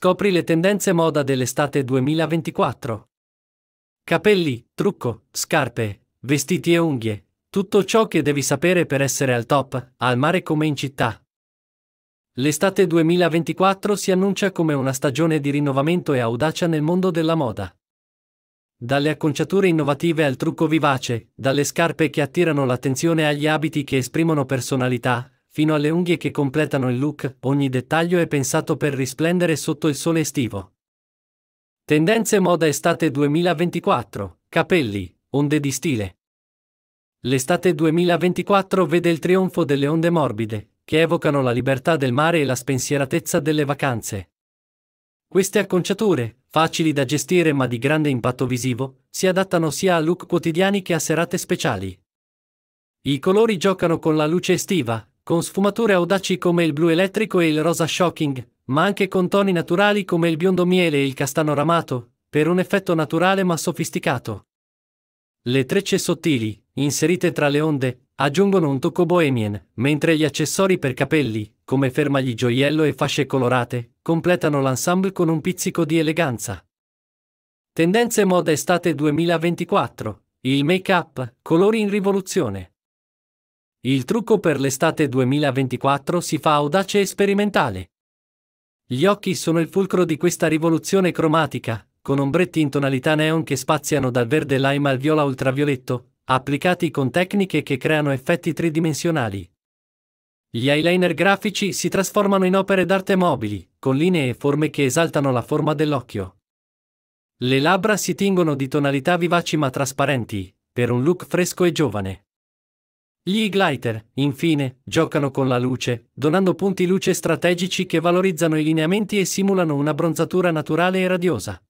Scopri le tendenze moda dell'estate 2024. Capelli, trucco, scarpe, vestiti e unghie. Tutto ciò che devi sapere per essere al top, al mare come in città. L'estate 2024 si annuncia come una stagione di rinnovamento e audacia nel mondo della moda. Dalle acconciature innovative al trucco vivace, dalle scarpe che attirano l'attenzione agli abiti che esprimono personalità, fino alle unghie che completano il look, ogni dettaglio è pensato per risplendere sotto il sole estivo. Tendenze moda estate 2024, capelli, onde di stile. L'estate 2024 vede il trionfo delle onde morbide, che evocano la libertà del mare e la spensieratezza delle vacanze. Queste acconciature, facili da gestire ma di grande impatto visivo, si adattano sia a look quotidiani che a serate speciali. I colori giocano con la luce estiva, con sfumature audaci come il blu elettrico e il rosa shocking, ma anche con toni naturali come il biondo miele e il castano ramato, per un effetto naturale ma sofisticato. Le trecce sottili, inserite tra le onde, aggiungono un tocco bohemian, mentre gli accessori per capelli, come fermagli gioiello e fasce colorate, completano l'ensemble con un pizzico di eleganza. Tendenze moda estate 2024. Il make-up, colori in rivoluzione. Il trucco per l'estate 2024 si fa audace e sperimentale. Gli occhi sono il fulcro di questa rivoluzione cromatica, con ombretti in tonalità neon che spaziano dal verde lime al viola ultravioletto, applicati con tecniche che creano effetti tridimensionali. Gli eyeliner grafici si trasformano in opere d'arte mobili, con linee e forme che esaltano la forma dell'occhio. Le labbra si tingono di tonalità vivaci ma trasparenti, per un look fresco e giovane. Gli glitter, infine, giocano con la luce, donando punti luce strategici che valorizzano i lineamenti e simulano una bronzatura naturale e radiosa.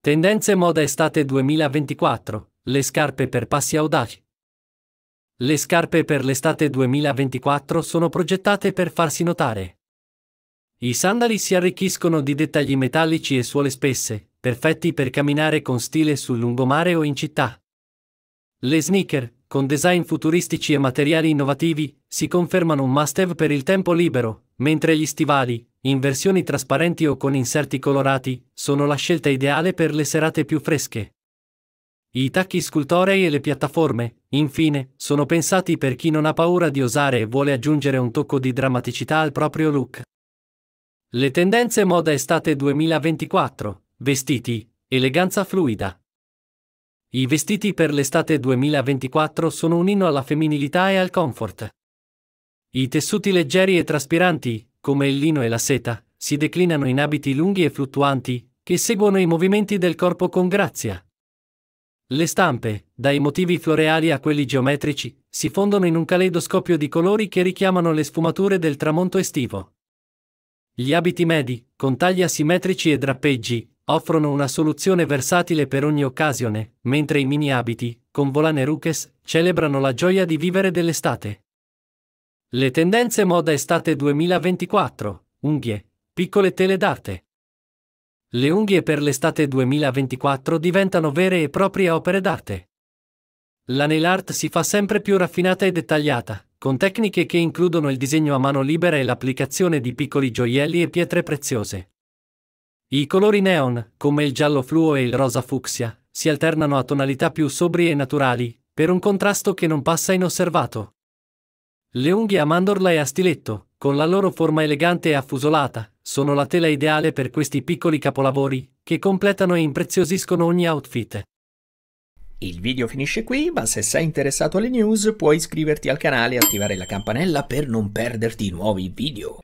Tendenze moda estate 2024. Le scarpe per passi audaci. Le scarpe per l'estate 2024 sono progettate per farsi notare. I sandali si arricchiscono di dettagli metallici e suole spesse, perfetti per camminare con stile sul lungomare o in città. Le sneaker, con design futuristici e materiali innovativi, si confermano un must-have per il tempo libero, mentre gli stivali, in versioni trasparenti o con inserti colorati, sono la scelta ideale per le serate più fresche. I tacchi scultorei e le piattaforme, infine, sono pensati per chi non ha paura di osare e vuole aggiungere un tocco di drammaticità al proprio look. Le tendenze moda estate 2024, vestiti, eleganza fluida. I vestiti per l'estate 2024 sono un inno alla femminilità e al comfort. I tessuti leggeri e traspiranti, come il lino e la seta, si declinano in abiti lunghi e fluttuanti, che seguono i movimenti del corpo con grazia. Le stampe, dai motivi floreali a quelli geometrici, si fondono in un caleidoscopio di colori che richiamano le sfumature del tramonto estivo. Gli abiti medi, con tagli asimmetrici e drappeggi, offrono una soluzione versatile per ogni occasione, mentre i mini abiti, con volane rukes, celebrano la gioia di vivere dell'estate. Le tendenze moda estate 2024, unghie, piccole tele d'arte. Le unghie per l'estate 2024 diventano vere e proprie opere d'arte. La nail art si fa sempre più raffinata e dettagliata, con tecniche che includono il disegno a mano libera e l'applicazione di piccoli gioielli e pietre preziose. I colori neon, come il giallo fluo e il rosa fucsia, si alternano a tonalità più sobrie e naturali, per un contrasto che non passa inosservato. Le unghie a mandorla e a stiletto, con la loro forma elegante e affusolata, sono la tela ideale per questi piccoli capolavori, che completano e impreziosiscono ogni outfit. Il video finisce qui, ma se sei interessato alle news puoi iscriverti al canale e attivare la campanella per non perderti nuovi video.